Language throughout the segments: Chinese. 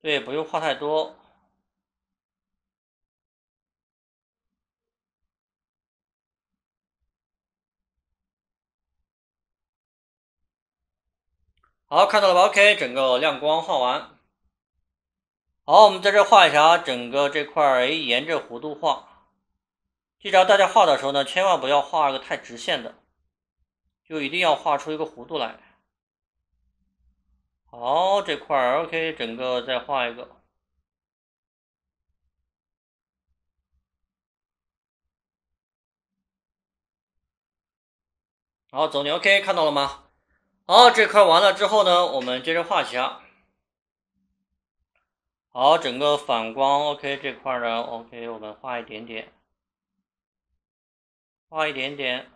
对，不用画太多。好，看到了吧？OK，整个亮光画完。好，我们在这画一下啊整个这块儿，哎，沿着弧度画。记着，大家画的时候呢，千万不要画个太直线的，就一定要画出一个弧度来。好，这块儿 OK，整个再画一个。好，走你 OK，看到了吗？好，这块完了之后呢，我们接着画下。好，整个反光 OK，这块呢 OK，我们画一点点，画一点点。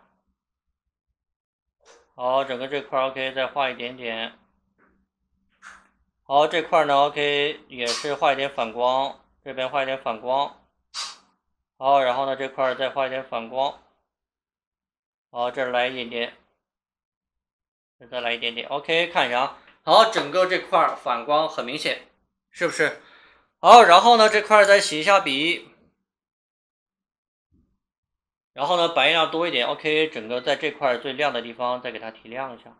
好，整个这块 OK，再画一点点。好，这块呢 OK，也是画一点反光，这边画一点反光。好，然后呢这块再画一点反光。好，这来一点点。再来一点点，OK，看一下啊。好，整个这块反光很明显，是不是？好，然后呢，这块再洗一下笔，然后呢，白颜料多一点，OK，整个在这块最亮的地方再给它提亮一下。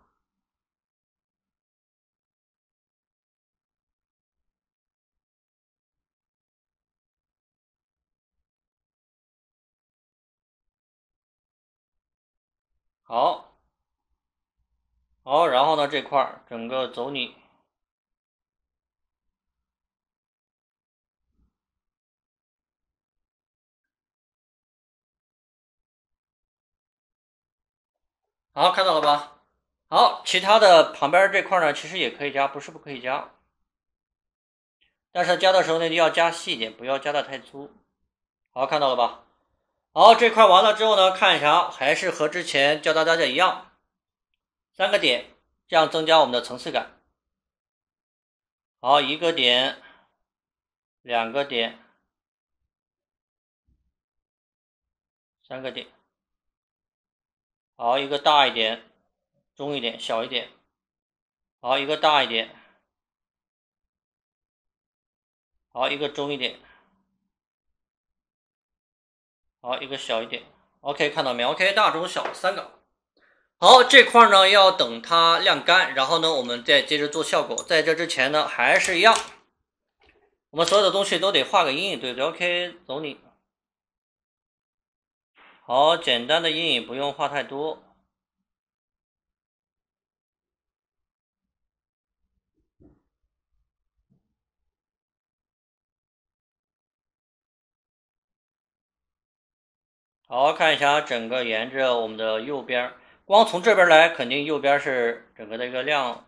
好。好，然后呢，这块整个走你。好，看到了吧？好，其他的旁边这块呢，其实也可以加，不是不可以加，但是加的时候呢，要加细一点，不要加的太粗。好，看到了吧？好，这块完了之后呢，看一下，还是和之前教大家的一样。三个点，这样增加我们的层次感。好，一个点，两个点，三个点。好，一个大一点，中一点，小一点。好，一个大一点。好，一个中一点。好，一个小一点。OK，看到没？OK，大、中、小三个。好，这块呢要等它晾干，然后呢，我们再接着做效果。在这之前呢，还是一样，我们所有的东西都得画个阴影，对不对？OK，走你。好，简单的阴影不用画太多。好，看一下整个沿着我们的右边。光从这边来，肯定右边是整个的一个亮，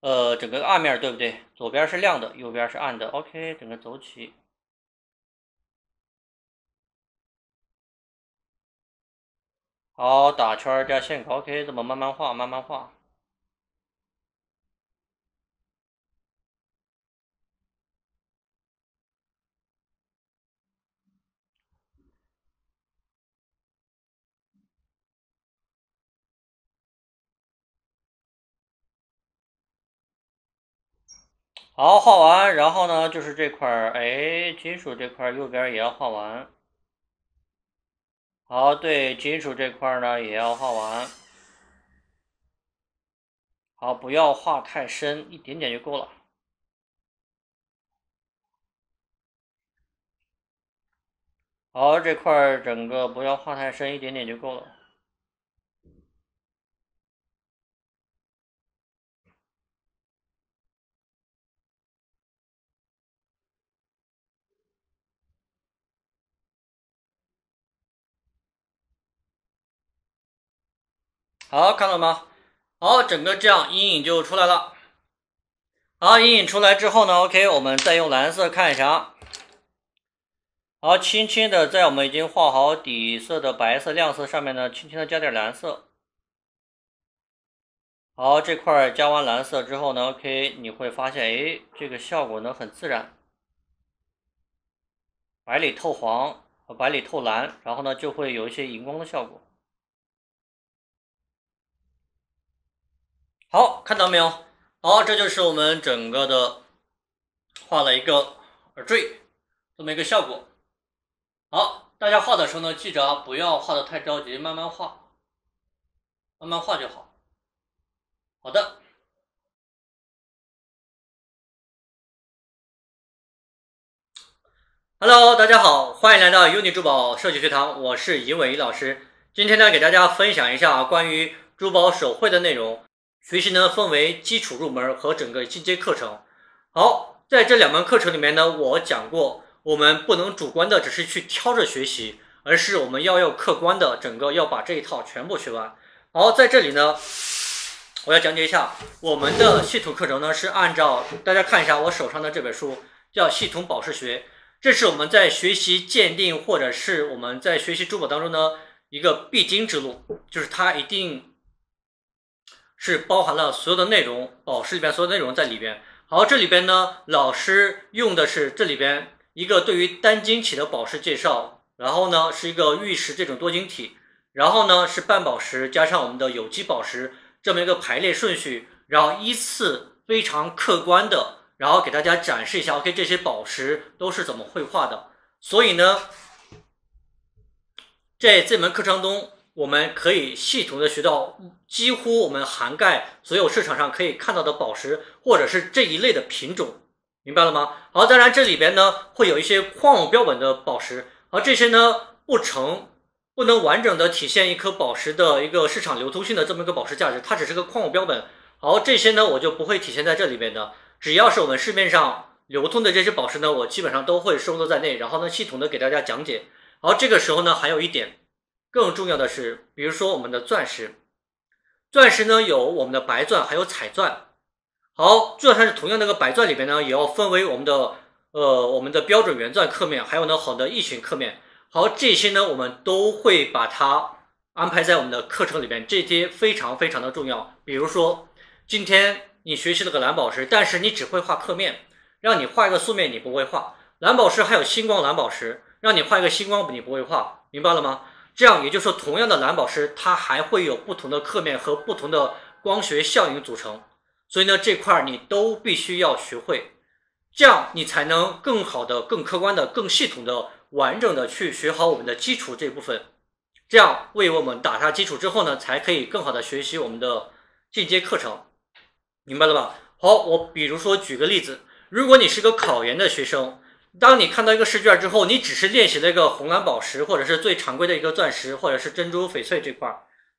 呃，整个暗面对不对？左边是亮的，右边是暗的。OK，整个走起。好，打圈加线。OK，这么慢慢画，慢慢画。好，画完，然后呢，就是这块儿，哎，金属这块右边也要画完。好，对，金属这块呢也要画完。好，不要画太深，一点点就够了。好，这块整个不要画太深，一点点就够了。好，看到吗？好，整个这样阴影就出来了。好，阴影出来之后呢，OK，我们再用蓝色看一下啊。好，轻轻的在我们已经画好底色的白色、亮色上面呢，轻轻的加点蓝色。好，这块加完蓝色之后呢，OK，你会发现，哎，这个效果呢很自然，白里透黄和白里透蓝，然后呢就会有一些荧光的效果。好，看到没有？好，这就是我们整个的画了一个耳坠，这么一个效果。好，大家画的时候呢，记着啊，不要画的太着急，慢慢画，慢慢画就好。好的。Hello，大家好，欢迎来到 Uni 珠宝设计学堂，我是尹伟老师。今天呢，给大家分享一下，关于珠宝手绘的内容。学习呢，分为基础入门和整个进阶课程。好，在这两门课程里面呢，我讲过，我们不能主观的只是去挑着学习，而是我们要要客观的，整个要把这一套全部学完。好，在这里呢，我要讲解一下我们的系统课程呢，是按照大家看一下我手上的这本书，叫《系统宝石学》，这是我们在学习鉴定或者是我们在学习珠宝当中呢。一个必经之路，就是它一定是包含了所有的内容，宝石里边所有内容在里边。好，这里边呢，老师用的是这里边一个对于单晶体的宝石介绍，然后呢是一个玉石这种多晶体，然后呢是半宝石加上我们的有机宝石这么一个排列顺序，然后依次非常客观的，然后给大家展示一下，OK，这些宝石都是怎么绘画的。所以呢。在这门课程中，我们可以系统的学到几乎我们涵盖所有市场上可以看到的宝石，或者是这一类的品种，明白了吗？好，当然这里边呢会有一些矿物标本的宝石，而这些呢不成不能完整的体现一颗宝石的一个市场流通性的这么一个宝石价值，它只是个矿物标本。好，这些呢我就不会体现在这里边的，只要是我们市面上流通的这些宝石呢，我基本上都会收录在内，然后呢系统的给大家讲解。好，这个时候呢，还有一点更重要的是，比如说我们的钻石，钻石呢有我们的白钻，还有彩钻。好，就算是同样那个白钻里边呢，也要分为我们的呃我们的标准原钻刻面，还有呢好的异形刻面。好，这些呢我们都会把它安排在我们的课程里边，这些非常非常的重要。比如说今天你学习了个蓝宝石，但是你只会画刻面，让你画一个素面你不会画。蓝宝石还有星光蓝宝石。让你画一个星光，你不会画，明白了吗？这样也就是说，同样的蓝宝石，它还会有不同的刻面和不同的光学效应组成。所以呢，这块你都必须要学会，这样你才能更好的、更客观的、更系统的、完整的去学好我们的基础这部分。这样为我们打下基础之后呢，才可以更好的学习我们的进阶课程，明白了吧？好，我比如说举个例子，如果你是个考研的学生。当你看到一个试卷之后，你只是练习了一个红蓝宝石，或者是最常规的一个钻石，或者是珍珠翡翠这块儿，